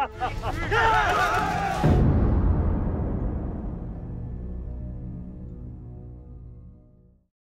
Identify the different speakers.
Speaker 1: Ha ha ha ha!